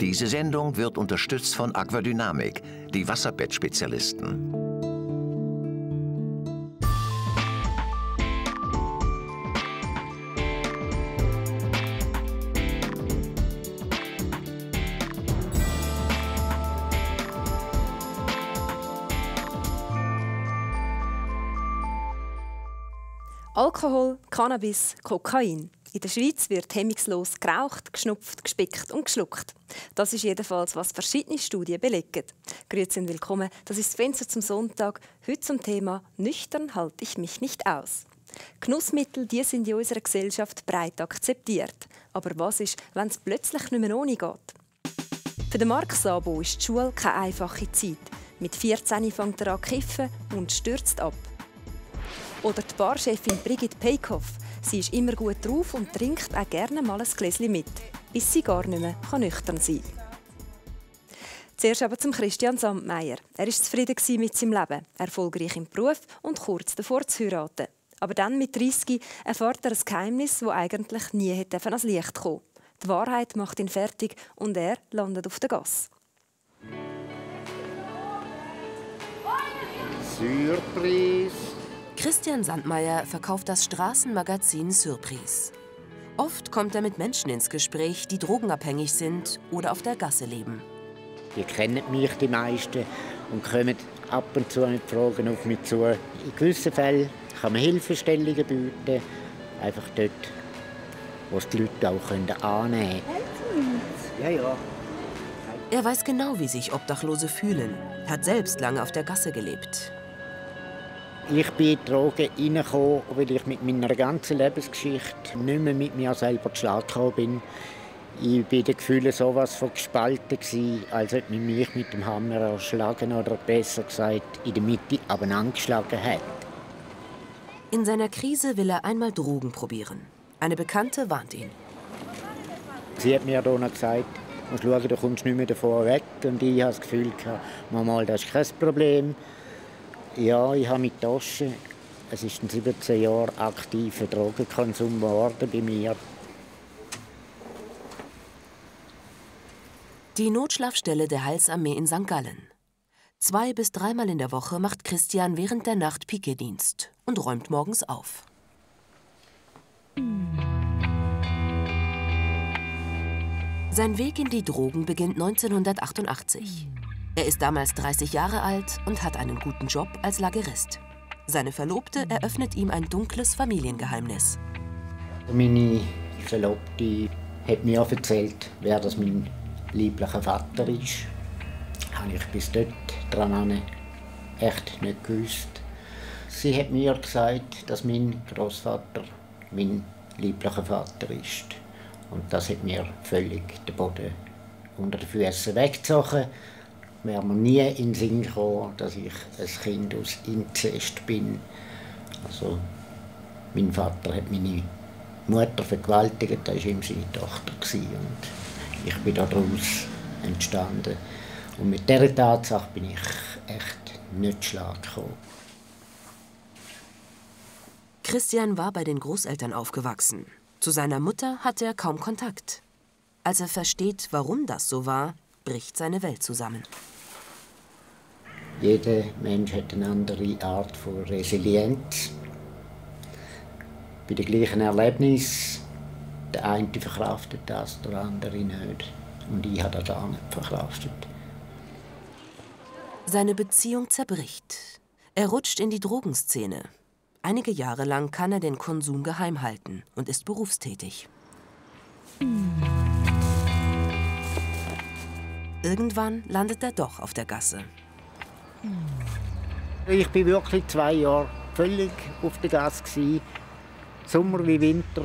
Diese Sendung wird unterstützt von Aquadynamik, die Wasserbettspezialisten. Alkohol, Cannabis, Kokain. In der Schweiz wird hemmungslos geraucht, geschnupft, gespickt und geschluckt. Das ist jedenfalls, was verschiedene Studien belegen. Grüezi und willkommen, das ist das Fenster zum Sonntag. Heute zum Thema «Nüchtern halte ich mich nicht aus». Genussmittel die sind in unserer Gesellschaft breit akzeptiert. Aber was ist, wenn es plötzlich nicht mehr ohne geht? Für den Mark Sabo ist die Schule keine einfache Zeit. Mit 14 fängt er an zu kiffen und stürzt ab. Oder die Barchefin Brigitte Peikoff. Sie ist immer gut drauf und trinkt auch gerne mal ein Gläschen mit, bis sie gar nicht mehr nüchtern sein kann. Zuerst aber zum Christian Sandmeier. Er war zufrieden mit seinem Leben, erfolgreich im Beruf und kurz davor zu heiraten. Aber dann mit 30 erfährt er ein Geheimnis, das eigentlich nie hätte ans Licht kommen Die Wahrheit macht ihn fertig und er landet auf der Gas. Surprise! Christian Sandmeier verkauft das Straßenmagazin Surprise. Oft kommt er mit Menschen ins Gespräch, die drogenabhängig sind oder auf der Gasse leben. Die kennen mich die meisten und kommen ab und zu mit Fragen auf mich zu. In gewissen Fällen kann man Hilfestellungen bieten, einfach dort, wo es die Leute auch annehmen können. Ja, ja. Er weiß genau, wie sich Obdachlose fühlen, hat selbst lange auf der Gasse gelebt. Ich bin in Drogen reingekommen, weil ich mit meiner ganzen Lebensgeschichte nicht mehr mit mir selber zu gekommen bin. Ich war den Gefühlen so etwas von gespalten, als ob man mich mit dem Hammer erschlagen oder besser gesagt in der Mitte angeschlagen hat. In seiner Krise will er einmal Drogen probieren. Eine Bekannte warnt ihn. Sie hat mir dann gesagt, musst schauen, du kommst nicht mehr davor weg. Und ich habe das Gefühl, Mama, das ist kein Problem. Ja, ich habe mit Taschen. Es ist ein 17 Jahre aktiver Drogenkonsum geworden bei mir. Die Notschlafstelle der Heilsarmee in St. Gallen. Zwei bis dreimal in der Woche macht Christian während der Nacht Piketdienst und räumt morgens auf. Sein Weg in die Drogen beginnt 1988. Er ist damals 30 Jahre alt und hat einen guten Job als Lagerist. Seine Verlobte eröffnet ihm ein dunkles Familiengeheimnis. Meine Verlobte hat mir erzählt, wer das mein lieblicher Vater ist. Habe ich bis dort dran echt nicht gewusst. Sie hat mir gesagt, dass mein Großvater mein lieblicher Vater ist. Und das hat mir völlig den Boden unter den Füßen weggezogen wäre mir nie in den Sinn gekommen, dass ich ein Kind aus Inzest bin. Also, mein Vater hat meine Mutter vergewaltigt, das war ihm seine Tochter. Und ich bin daraus entstanden. Und mit dieser Tatsache bin ich echt nicht schlag. Christian war bei den Großeltern aufgewachsen. Zu seiner Mutter hatte er kaum Kontakt. Als er versteht, warum das so war, bricht seine Welt zusammen. Jeder Mensch hat eine andere Art von Resilienz. Bei den gleichen Erlebnissen, der eine verkraftet das, der andere nicht. Und ich habe das auch nicht verkraftet. Seine Beziehung zerbricht. Er rutscht in die Drogenszene. Einige Jahre lang kann er den Konsum geheim halten und ist berufstätig. Irgendwann landet er doch auf der Gasse. Ich war wirklich zwei Jahre völlig auf der Gasse. Sommer wie Winter.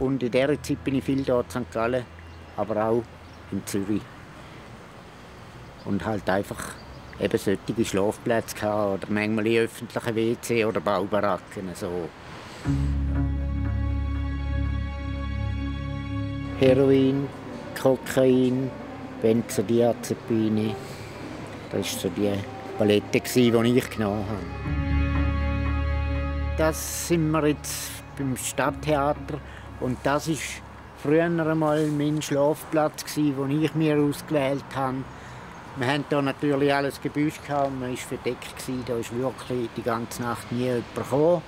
Und in dieser Zeit bin ich viel hier in St. Gallen, aber auch in Zürich. Und halt einfach eben solche Schlafplätze gehabt, oder manchmal in öffentlichen WC oder Baubaracken. So. Heroin, Kokain, Benzodiazepine. Das ist so die Palette, die ich genommen habe. Das sind wir jetzt beim Stadttheater und das ist früher einmal mein Schlafplatz, den ich mir ausgewählt habe. Wir hatten hier natürlich alles Gebüsch und man war verdeckt. Da ist wirklich die ganze Nacht nie jemand gekommen.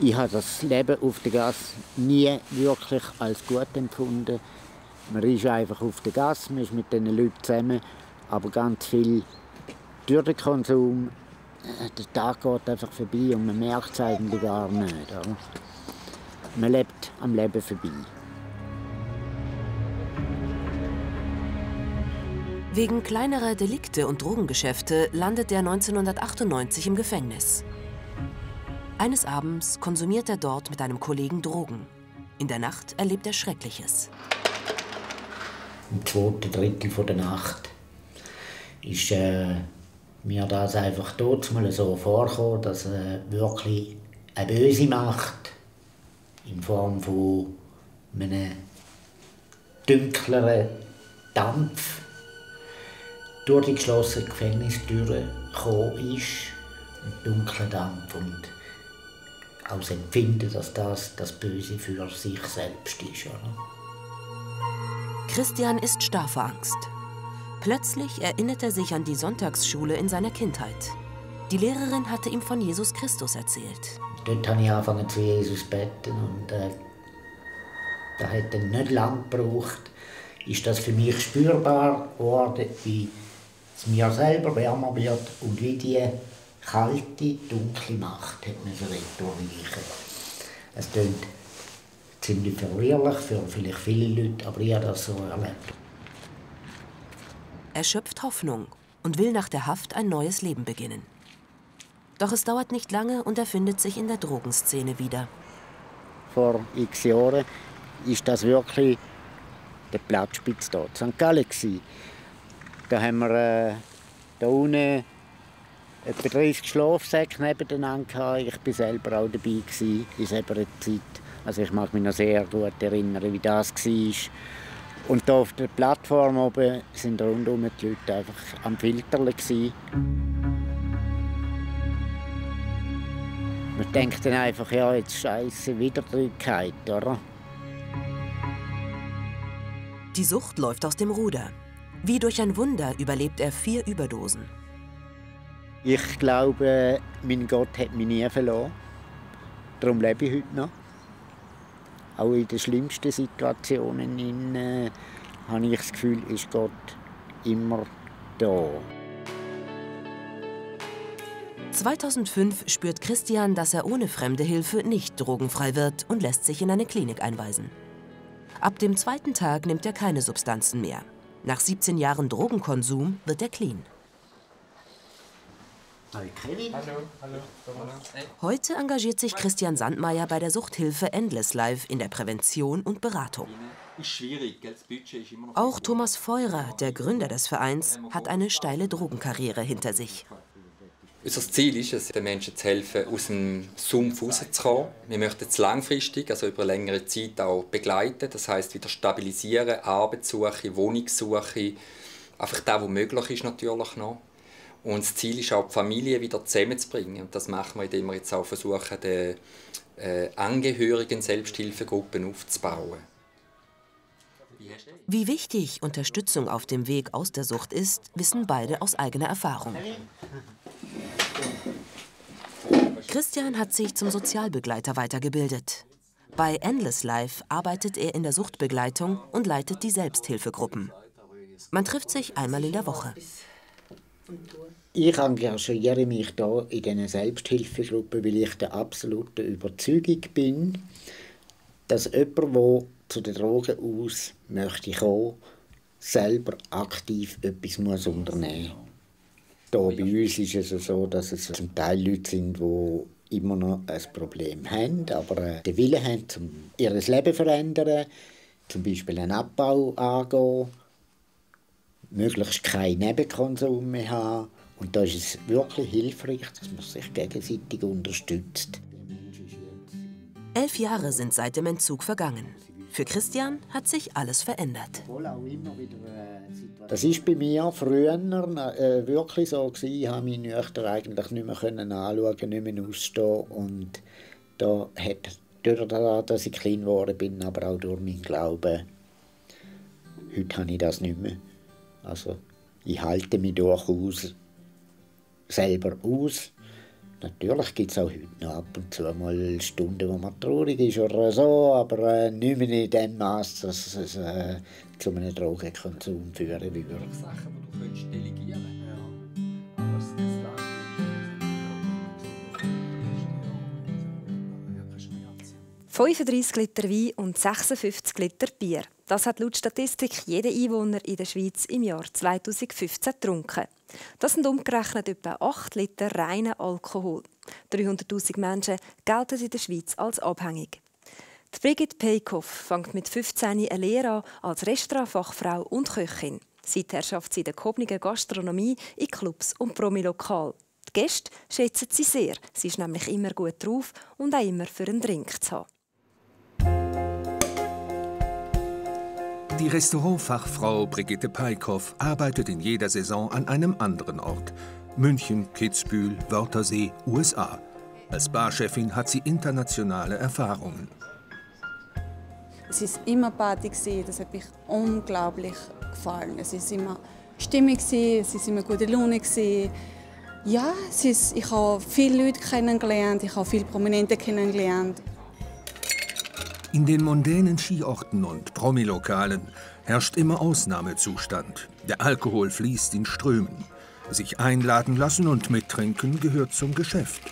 Ich habe das Leben auf der Gasse nie wirklich als gut empfunden. Man ist einfach auf der Gasse, man ist mit diesen Leuten zusammen, aber ganz viel durch den Konsum, äh, der Tag geht einfach vorbei und man merkt es eigentlich gar nicht. Oder? Man lebt am Leben vorbei. Wegen kleinerer Delikte und Drogengeschäfte landet er 1998 im Gefängnis. Eines Abends konsumiert er dort mit einem Kollegen Drogen. In der Nacht erlebt er Schreckliches. Im zweiten Drittel der Nacht ist äh, mir das einfach dort mal so vorgekommen, dass äh, wirklich eine böse Macht in Form von einem dunkleren Dampf durch die geschlossene Gefängnistüre gekommen ist, ein dunkler Dampf und aus Empfinden, dass das das Böse für sich selbst ist. Oder? Christian ist starr vor Angst. Plötzlich erinnert er sich an die Sonntagsschule in seiner Kindheit. Die Lehrerin hatte ihm von Jesus Christus erzählt. Dort habe ich angefangen zu Jesus beten und äh, da hat dann nicht lange gebraucht, ist das für mich spürbar geworden, wie es mir selber wärmer wird und wie die kalte, dunkle Macht hat man durchweichen. Es klingt ziemlich verwirrlich für vielleicht viele Leute, aber ich habe das so erlebt. Er schöpft Hoffnung und will nach der Haft ein neues Leben beginnen. Doch es dauert nicht lange und er findet sich in der Drogenszene wieder. Vor x Jahren ist das wirklich der Platzspitz dort, St. Gallen. Da haben wir äh, da unten etwa 30 Schlafsäcke nebeneinander Ich war selber auch dabei in selber Zeit. Also ich mag mich noch sehr gut erinnern, wie das war. Und hier auf der Plattform oben sind rundum die Leute einfach am Filtern. Man denkt dann einfach, ja, jetzt scheiße, wieder Trigkeit, oder? Die Sucht läuft aus dem Ruder. Wie durch ein Wunder überlebt er vier Überdosen. Ich glaube, mein Gott hat mich nie verloren. Darum lebe ich heute noch. Auch in den schlimmsten Situationen in, äh, habe ich das Gefühl, ist Gott immer da. 2005 spürt Christian, dass er ohne fremde Hilfe nicht drogenfrei wird und lässt sich in eine Klinik einweisen. Ab dem zweiten Tag nimmt er keine Substanzen mehr. Nach 17 Jahren Drogenkonsum wird er clean. Heute engagiert sich Christian Sandmeier bei der Suchthilfe Endless Life in der Prävention und Beratung. Ist schwierig, das Budget ist immer noch Auch Thomas Feurer, der Gründer des Vereins, hat eine steile Drogenkarriere hinter sich. Unser Ziel ist es, den Menschen zu helfen, aus dem Sumpf rauszukommen. Wir möchten es langfristig, also über längere Zeit auch begleiten. Das heißt wieder stabilisieren, Arbeitssuche, Wohnungssuche, einfach das, was möglich ist natürlich noch. Und das Ziel ist auch, die Familie wieder zusammenzubringen. Und das machen wir, indem wir jetzt auch versuchen, die äh, Angehörigen Selbsthilfegruppen aufzubauen. Wie wichtig Unterstützung auf dem Weg aus der Sucht ist, wissen beide aus eigener Erfahrung. Christian hat sich zum Sozialbegleiter weitergebildet. Bei Endless Life arbeitet er in der Suchtbegleitung und leitet die Selbsthilfegruppen. Man trifft sich einmal in der Woche. Ich engagiere mich hier in diesen Selbsthilfegruppen, weil ich der absoluten Überzeugung bin, dass jemand, der zu den Drogen aus möchte kommen, selber aktiv etwas muss unternehmen muss. Hier bei uns ist es so, dass es zum Teil Leute sind, die immer noch ein Problem haben, aber äh, den Willen haben, um ihr Leben zu verändern, zum Beispiel einen Abbau angehen, möglichst keinen Nebenkonsum mehr haben. Und da ist es wirklich hilfreich, dass man sich gegenseitig unterstützt. Elf Jahre sind seit dem Entzug vergangen. Für Christian hat sich alles verändert. Das ist bei mir früher äh, wirklich so gewesen. Ich habe mich nüchtern eigentlich nicht mehr anschauen, nicht mehr ausstehen und da hat durch das, dass ich klein geworden bin, aber auch durch meinen Glauben. Heute habe ich das nicht mehr. Also, ich halte mich durchaus selber aus. Natürlich gibt es auch heute noch ab und zu mal Stunden, wo man traurig ist oder so, aber äh, nicht mehr in dem Maß, dass es äh, zu einem Drogenkonsum führen würde. Sachen, die du delegieren könntest. 35 Liter Wein und 56 Liter Bier. Das hat laut Statistik jeder Einwohner in der Schweiz im Jahr 2015 getrunken. Das sind umgerechnet etwa 8 Liter reiner Alkohol. 300.000 Menschen gelten in der Schweiz als abhängig. Die Brigitte Peikoff fängt mit 15 eine Lehre an als Restaurantfachfrau und Köchin. Seither schafft sie in der Kobnigen Gastronomie in Clubs und Promilokal. Die Gäste schätzen sie sehr. Sie ist nämlich immer gut drauf und auch immer für einen Drink zu haben. Die Restaurantfachfrau Brigitte Peikoff arbeitet in jeder Saison an einem anderen Ort. München, Kitzbühel, Wörthersee, USA. Als Barchefin hat sie internationale Erfahrungen. Es ist immer Party das hat mich unglaublich gefallen. Es ist immer stimmig es ist immer gute Laune Ja, es ist, ich habe viele Leute kennengelernt, ich habe viele Prominente kennengelernt. In den mondänen Skiorten und Promilokalen herrscht immer Ausnahmezustand. Der Alkohol fließt in Strömen. Sich einladen lassen und mittrinken gehört zum Geschäft.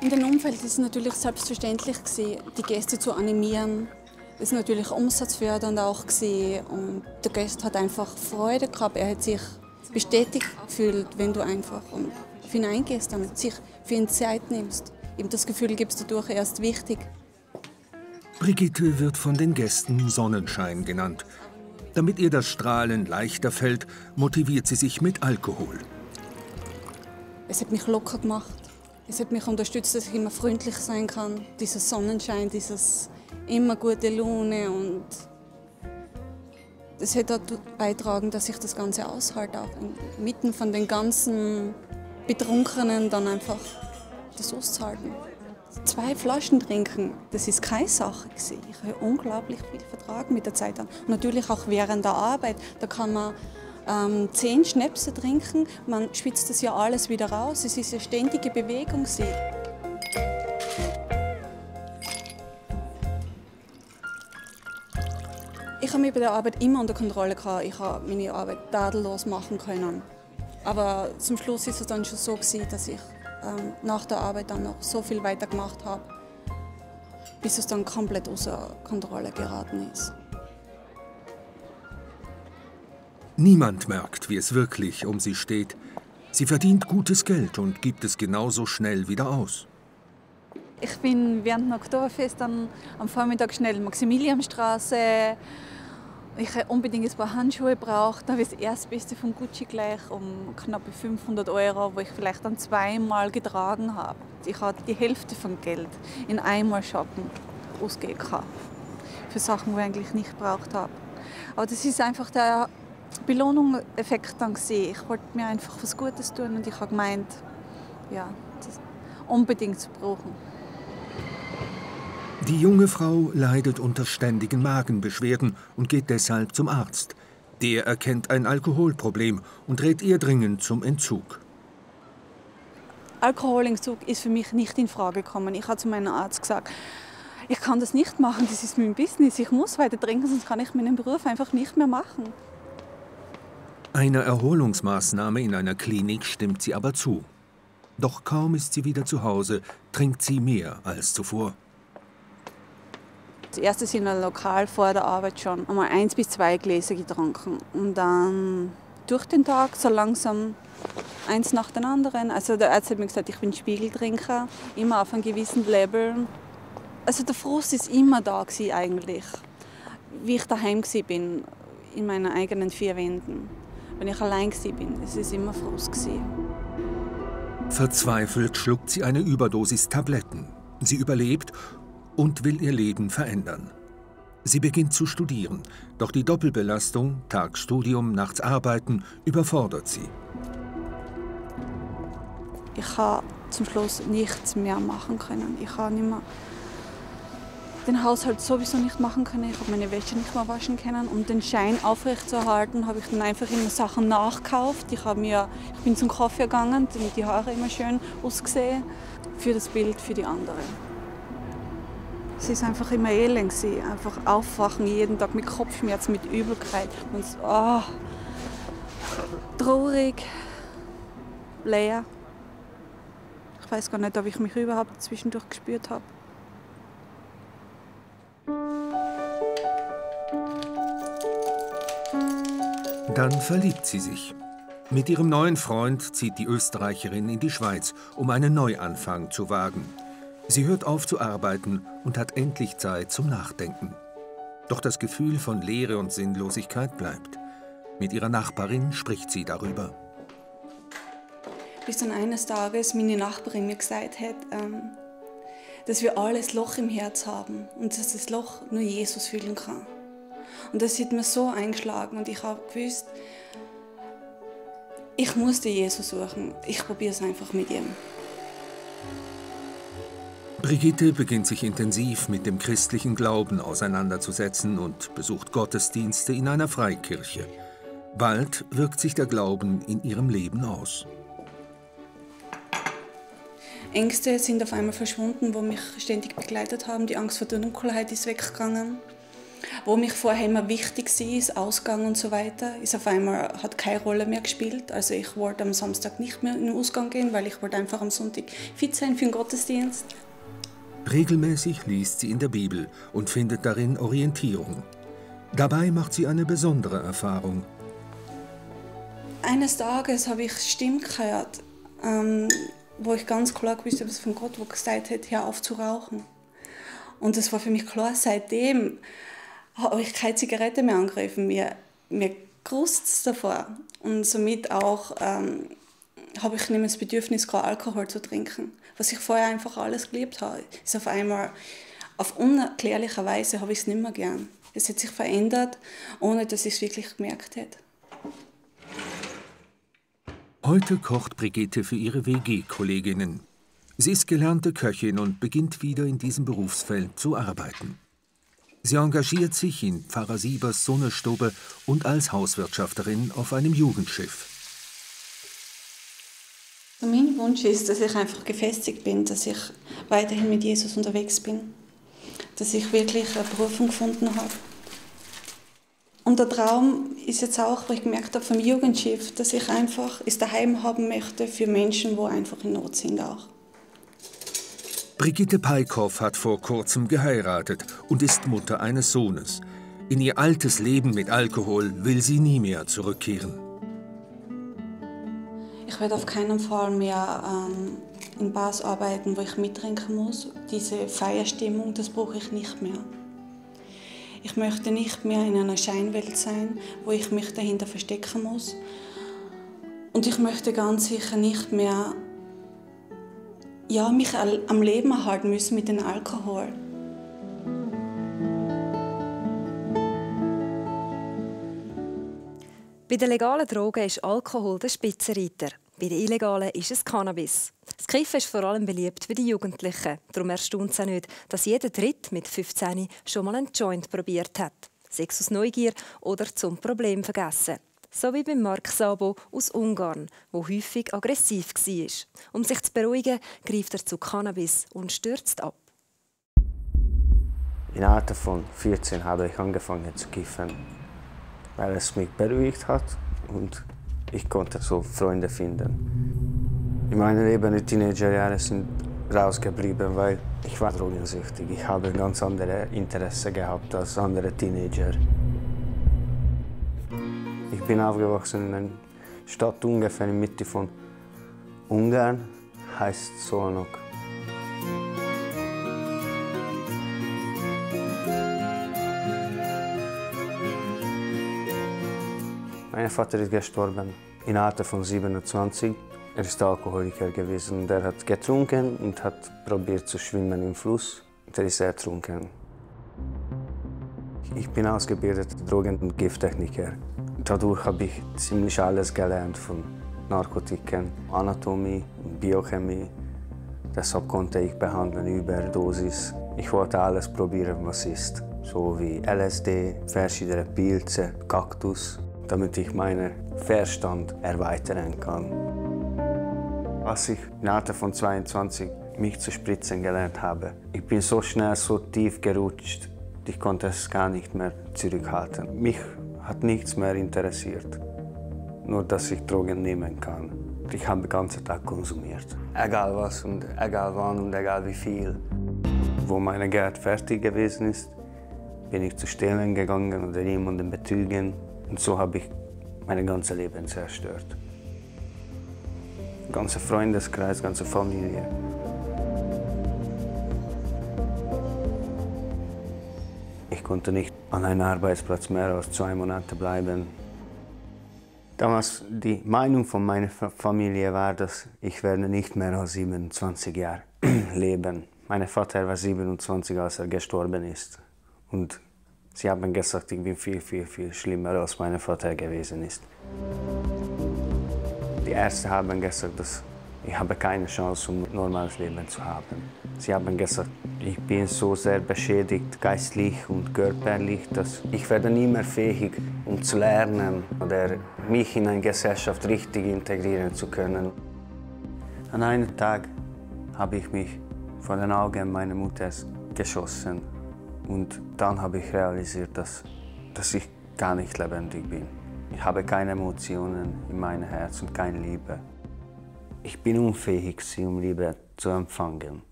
In dem Umfeld ist es natürlich selbstverständlich die Gäste zu animieren. Das ist natürlich umsatzfördernd auch und der Gast hat einfach Freude gehabt. Er hat sich bestätigt gefühlt, wenn du einfach für ihn eingehst und sich für ihn Zeit nimmst. Ihm das Gefühl gibst du durch erst wichtig. Brigitte wird von den Gästen Sonnenschein genannt. Damit ihr das Strahlen leichter fällt, motiviert sie sich mit Alkohol. Es hat mich locker gemacht. Es hat mich unterstützt, dass ich immer freundlich sein kann. Dieser Sonnenschein, dieses immer gute Laune und es hat dazu beitragen, dass ich das Ganze aushalte, auch inmitten von den ganzen Betrunkenen dann einfach das auszuhalten zwei Flaschen trinken, das ist keine Sache gewesen. Ich habe unglaublich viel vertragen mit der Zeit an. natürlich auch während der Arbeit. Da kann man ähm, zehn Schnäpse trinken, man schwitzt das ja alles wieder raus. Es ist eine ständige Bewegung. Ich habe mich bei der Arbeit immer unter Kontrolle gehabt. Ich habe meine Arbeit tadellos machen können. Aber zum Schluss ist es dann schon so dass ich ähm, nach der Arbeit dann noch so viel weiter gemacht habe, bis es dann komplett außer Kontrolle geraten ist. Niemand merkt, wie es wirklich um sie steht. Sie verdient gutes Geld und gibt es genauso schnell wieder aus. Ich bin während dem Oktoberfest dann am Vormittag schnell Maximilianstraße ich unbedingt ein paar Handschuhe braucht. Da habe ich das Erstbeste von Gucci gleich um knappe 500 Euro, wo ich vielleicht dann zweimal getragen habe. Ich hatte die Hälfte von Geld in einmal shoppen ausgegeben für Sachen, die ich eigentlich nicht gebraucht habe. Aber das ist einfach der Belohnungseffekt dann gesehen. Ich wollte mir einfach was Gutes tun und ich habe gemeint, ja, das unbedingt zu brauchen. Die junge Frau leidet unter ständigen Magenbeschwerden und geht deshalb zum Arzt. Der erkennt ein Alkoholproblem und rät ihr dringend zum Entzug. Alkoholentzug ist für mich nicht in Frage gekommen. Ich habe zu meinem Arzt gesagt, ich kann das nicht machen, das ist mein Business, ich muss weiter trinken, sonst kann ich meinen Beruf einfach nicht mehr machen. Einer Erholungsmaßnahme in einer Klinik stimmt sie aber zu. Doch kaum ist sie wieder zu Hause, trinkt sie mehr als zuvor. Als erstes in einem Lokal vor der Arbeit schon einmal eins bis zwei Gläser getrunken. Und dann durch den Tag so langsam eins nach dem anderen. Also der Arzt hat mir gesagt, ich bin Spiegeltrinker, immer auf einem gewissen Level. Also der Frust ist immer da gewesen eigentlich, wie ich daheim bin in meinen eigenen vier Wänden. Wenn ich allein bin, es ist immer Frust gewesen. Verzweifelt schluckt sie eine Überdosis Tabletten. Sie überlebt und will ihr Leben verändern. Sie beginnt zu studieren, doch die Doppelbelastung, Tagsstudium, nachts arbeiten, überfordert sie. Ich habe zum Schluss nichts mehr machen können. Ich habe nicht mehr den Haushalt sowieso nicht machen können. Ich habe meine Wäsche nicht mehr waschen können. Um den Schein aufrechtzuerhalten, habe ich dann einfach immer Sachen nachgekauft. Ich, habe mir, ich bin zum Kaffee gegangen, damit die Haare immer schön ausgesehen für das Bild für die anderen. Es ist einfach immer elend, einfach aufwachen jeden Tag mit Kopfschmerzen, mit Übelkeit und oh, traurig, leer. Ich weiß gar nicht, ob ich mich überhaupt zwischendurch gespürt habe. Dann verliebt sie sich. Mit ihrem neuen Freund zieht die Österreicherin in die Schweiz, um einen Neuanfang zu wagen. Sie hört auf zu arbeiten und hat endlich Zeit zum Nachdenken. Doch das Gefühl von Leere und Sinnlosigkeit bleibt. Mit ihrer Nachbarin spricht sie darüber. Bis dann eines Tages meine Nachbarin mir gesagt hat, ähm, dass wir alles Loch im Herz haben und dass das Loch nur Jesus füllen kann. Und das hat mir so eingeschlagen und ich habe gewusst, ich musste Jesus suchen. Ich probiere es einfach mit ihm. Brigitte beginnt sich intensiv mit dem christlichen Glauben auseinanderzusetzen und besucht Gottesdienste in einer Freikirche. Bald wirkt sich der Glauben in ihrem Leben aus. Ängste sind auf einmal verschwunden, wo mich ständig begleitet haben. Die Angst vor der Dunkelheit ist weggegangen wo mich vorher immer wichtig war, Ausgang und so weiter, ist auf einmal hat keine Rolle mehr gespielt. Also ich wollte am Samstag nicht mehr in den Ausgang gehen, weil ich wollte einfach am Sonntag fit sein für den Gottesdienst. Regelmäßig liest sie in der Bibel und findet darin Orientierung. Dabei macht sie eine besondere Erfahrung. Eines Tages habe ich Stimmen gehört, ähm, wo ich ganz klar gewusst habe, was von Gott, wo gesagt hat, hör auf zu rauchen. Und das war für mich klar, seitdem habe ich keine Zigarette mehr angegriffen. Mir, mir grust davor. Und somit auch ähm, habe ich nicht mehr das Bedürfnis, keinen Alkohol zu trinken. Was ich vorher einfach alles geliebt habe. Ist auf einmal, auf unerklärliche Weise habe ich es nicht mehr gern. Es hat sich verändert, ohne dass ich es wirklich gemerkt hätte. Heute kocht Brigitte für ihre WG-Kolleginnen. Sie ist gelernte Köchin und beginnt wieder in diesem Berufsfeld zu arbeiten. Sie engagiert sich in Pfarrer Siebers Sonnestube und als Hauswirtschafterin auf einem Jugendschiff. Mein Wunsch ist, dass ich einfach gefestigt bin, dass ich weiterhin mit Jesus unterwegs bin, dass ich wirklich eine Berufung gefunden habe. Und der Traum ist jetzt auch, wo ich gemerkt habe vom Jugendschiff, dass ich einfach es daheim haben möchte für Menschen, wo einfach in Not sind auch. Brigitte Peikow hat vor kurzem geheiratet und ist Mutter eines Sohnes. In ihr altes Leben mit Alkohol will sie nie mehr zurückkehren. Ich werde auf keinen Fall mehr ähm, in Bars arbeiten, wo ich mittrinken muss. Diese Feierstimmung, das brauche ich nicht mehr. Ich möchte nicht mehr in einer Scheinwelt sein, wo ich mich dahinter verstecken muss. Und ich möchte ganz sicher nicht mehr ja, mich am Leben erhalten müssen mit dem Alkohol. Bei den legalen Drogen ist Alkohol der Spitzenreiter. Bei den illegalen ist es Cannabis. Das Kiffen ist vor allem beliebt bei den Jugendlichen. Darum erstaunt es auch nicht, dass jeder Dritt mit 15 schon mal einen Joint probiert hat. Sex aus Neugier oder zum Problem vergessen so wie bei Mark Sabo aus Ungarn, wo häufig aggressiv war. Um sich zu beruhigen, greift er zu Cannabis und stürzt ab. Im Alter von 14 habe ich angefangen zu kiffen, weil es mich beruhigt hat und ich konnte so Freunde finden. In meinem Leben die Teenagerjahre sind rausgeblieben, weil ich war drogensüchtig. Ich habe ganz andere Interessen gehabt als andere Teenager. Ich bin aufgewachsen in einer Stadt ungefähr in der Mitte von Ungarn, heißt Szolnok. Mein Vater ist gestorben im Alter von 27. Er ist Alkoholiker gewesen. Er hat getrunken und hat probiert zu schwimmen im Fluss. Er ist ertrunken. Ich bin ausgebildeter Drogen- und Gifttechniker. Dadurch habe ich ziemlich alles gelernt von Narkotiken, Anatomie, Biochemie, Deshalb konnte ich behandeln, Überdosis. Ich wollte alles probieren, was ist. So wie LSD, verschiedene Pilze, Kaktus, damit ich meinen Verstand erweitern kann. Als ich im Alter von 22 mich zu spritzen gelernt habe, ich bin so schnell, so tief gerutscht, ich konnte es gar nicht mehr zurückhalten. Mich hat nichts mehr interessiert, nur dass ich Drogen nehmen kann. Ich habe den ganzen Tag konsumiert. Egal was und egal wann und egal wie viel. Wo mein Geld fertig gewesen ist, bin ich zu Stehlen gegangen oder jemanden betrügen. Und so habe ich mein ganzes Leben zerstört. Ganzer Freundeskreis, ganze Familie. Ich konnte nicht an einem Arbeitsplatz mehr als zwei Monate bleiben. Damals die Meinung von meiner Familie war, dass ich werde nicht mehr als 27 Jahre leben. Mein Vater war 27, als er gestorben ist. Und sie haben gesagt, ich bin viel, viel, viel schlimmer, als mein Vater gewesen ist. Die Ärzte haben gesagt, dass ich habe keine Chance, um ein normales Leben zu haben. Sie haben gesagt, ich bin so sehr beschädigt, geistlich und körperlich, dass ich werde nie mehr fähig, um zu lernen oder mich in eine Gesellschaft richtig integrieren zu können. An einem Tag habe ich mich vor den Augen meiner Mutter geschossen und dann habe ich realisiert, dass, dass ich gar nicht lebendig bin. Ich habe keine Emotionen in meinem Herz und keine Liebe. Ich bin unfähig, um Liebe zu empfangen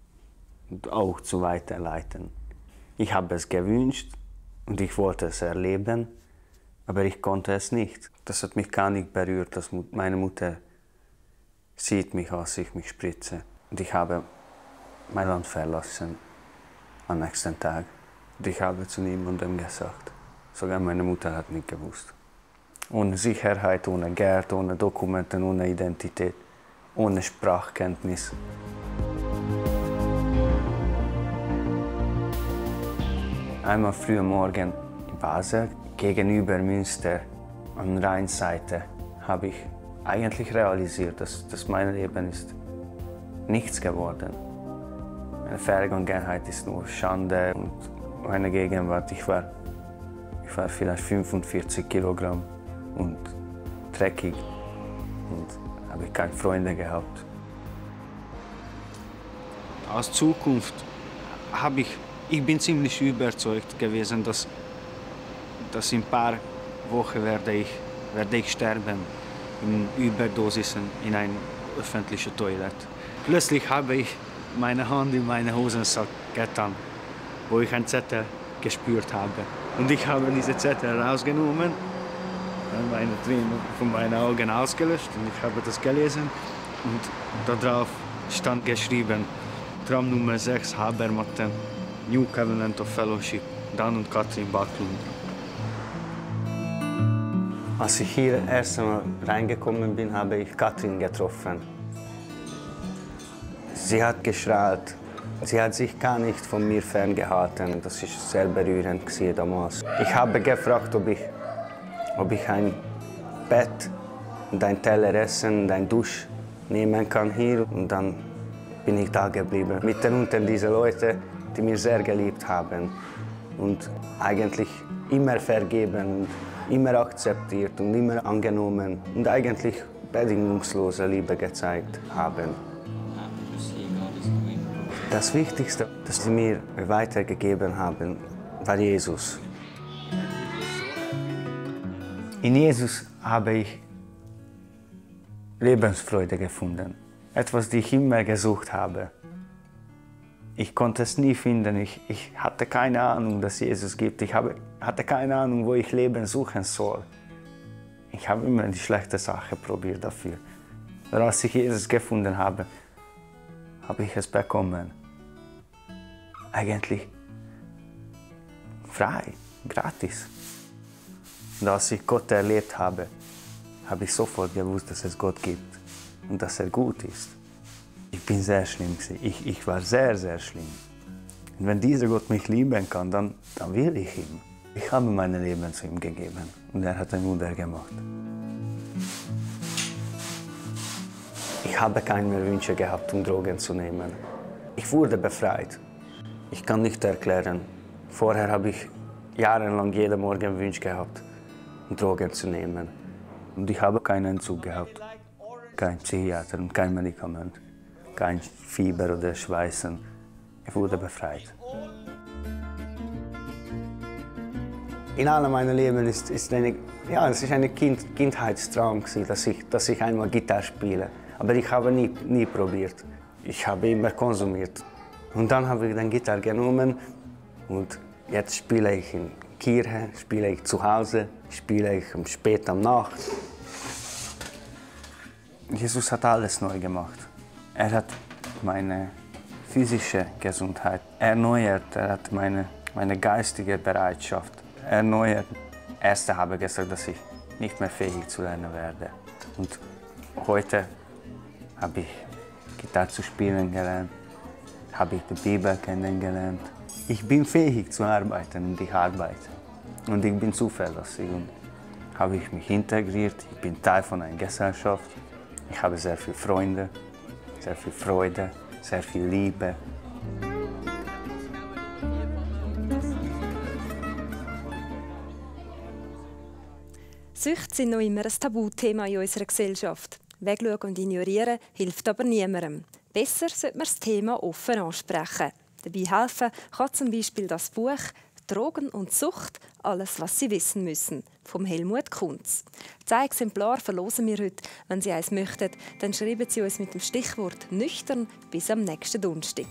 und auch zu weiterleiten. Ich habe es gewünscht und ich wollte es erleben, aber ich konnte es nicht. Das hat mich gar nicht berührt, dass meine Mutter sieht mich, als ich mich spritze. Und ich habe mein Land verlassen am nächsten Tag. Ich habe zu niemandem gesagt. Sogar meine Mutter hat nicht gewusst. Ohne Sicherheit, ohne Geld, ohne Dokumente, ohne Identität ohne Sprachkenntnis. Einmal früh am Morgen in Basel, gegenüber Münster, an der Rheinseite, habe ich eigentlich realisiert, dass, dass mein Leben ist nichts geworden. Meine Vergangenheit ist nur Schande und meine Gegenwart, ich war, ich war vielleicht 45 Kilogramm und dreckig. Und habe keine Freunde gehabt. Als Zukunft habe ich, ich bin ziemlich überzeugt gewesen, dass, dass in ein paar Wochen werde ich, werde ich sterben in Überdosisen in einer öffentlichen Toilette. Plötzlich habe ich meine Hand in meine Hosensack getan, wo ich einen Zettel gespürt habe. Und ich habe diese Zettel rausgenommen meine Tränen von meinen Augen ausgelöscht und ich habe das gelesen und darauf stand geschrieben, Tram Nummer 6 Habermatten, New Covenant of Fellowship, Dan und Katrin Backlund. Als ich hier erst einmal reingekommen bin, habe ich Katrin getroffen. Sie hat gestrahlt. Sie hat sich gar nicht von mir ferngehalten. Das war sehr berührend damals. Ich habe gefragt, ob ich ob ich ein Bett und ein Teller Essen und ein Dusch nehmen kann hier. Und dann bin ich da geblieben. Mitten unter diese Leute, die mich sehr geliebt haben und eigentlich immer vergeben, immer akzeptiert und immer angenommen und eigentlich bedingungslose Liebe gezeigt haben. Das Wichtigste, das sie mir weitergegeben haben, war Jesus. In Jesus habe ich Lebensfreude gefunden. Etwas, das ich immer gesucht habe. Ich konnte es nie finden. Ich, ich hatte keine Ahnung, dass es Jesus gibt. Ich habe, hatte keine Ahnung, wo ich Leben suchen soll. Ich habe immer die schlechte Sache probiert dafür. Aber als ich Jesus gefunden habe, habe ich es bekommen. Eigentlich frei, gratis. Und als ich Gott erlebt habe, habe ich sofort gewusst, dass es Gott gibt und dass er gut ist. Ich bin sehr schlimm. Ich, ich war sehr, sehr schlimm. Und wenn dieser Gott mich lieben kann, dann, dann will ich ihn. Ich habe mein Leben zu ihm gegeben und er hat ein Wunder gemacht. Ich habe keine Wünsche gehabt, um Drogen zu nehmen. Ich wurde befreit. Ich kann nicht erklären. Vorher habe ich jahrelang jeden Morgen Wunsch gehabt, Drogen zu nehmen. Und ich habe keinen Entzug gehabt. Kein Psychiater und kein Medikament. Kein Fieber oder Schweißen. Ich wurde befreit. In allem meinem Leben ist, ist eine, ja, es ist ein kind, Kindheitstraum, dass ich, dass ich einmal Gitarre spiele. Aber ich habe nie, nie probiert. Ich habe immer konsumiert. Und dann habe ich die Gitarre genommen und jetzt spiele ich in Kirche, spiele ich zu Hause, spiele ich spät am Nacht. Jesus hat alles neu gemacht. Er hat meine physische Gesundheit erneuert, er hat meine, meine geistige Bereitschaft erneuert. Erst habe gesagt, dass ich nicht mehr fähig zu lernen werde. Und heute habe ich Gitarre zu spielen gelernt, habe ich die Bibel kennengelernt. Ich bin fähig zu arbeiten und ich arbeite. Und ich bin zuverlässig und habe ich mich integriert. Ich bin Teil von einer Gesellschaft. Ich habe sehr viele Freunde, sehr viel Freude, sehr viel Liebe. Süchte sind noch immer ein Tabuthema in unserer Gesellschaft. Wegschauen und ignorieren hilft aber niemandem. Besser sollte man das Thema offen ansprechen. Dabei helfen kann zum Beispiel das Buch Drogen und Sucht, alles, was Sie wissen müssen, vom Helmut Kunz. Zwei Exemplare verlosen wir heute. Wenn Sie eins möchten, dann schreiben Sie uns mit dem Stichwort «nüchtern» bis am nächsten Donnerstag.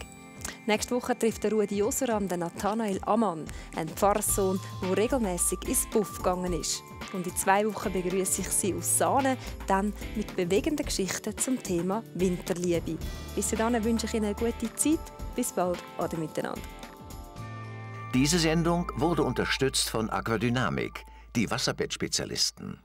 Nächste Woche trifft der Rudi Joseram den Nathanael Amann, ein Pfarrsohn, der regelmäßig ins Buff gegangen ist. Und in zwei Wochen begrüße ich Sie aus Sahne, dann mit bewegenden Geschichten zum Thema Winterliebe. Bis dahin wünsche ich Ihnen eine gute Zeit. Bis bald. Ade miteinander. Diese Sendung wurde unterstützt von Aquadynamik, die Wasserbettspezialisten.